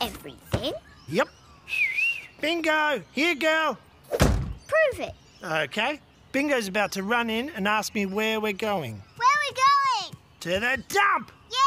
everything. Yep. Bingo! Here, girl. Prove it. Okay. Bingo's about to run in and ask me where we're going. Where are we going? To the dump! Yeah,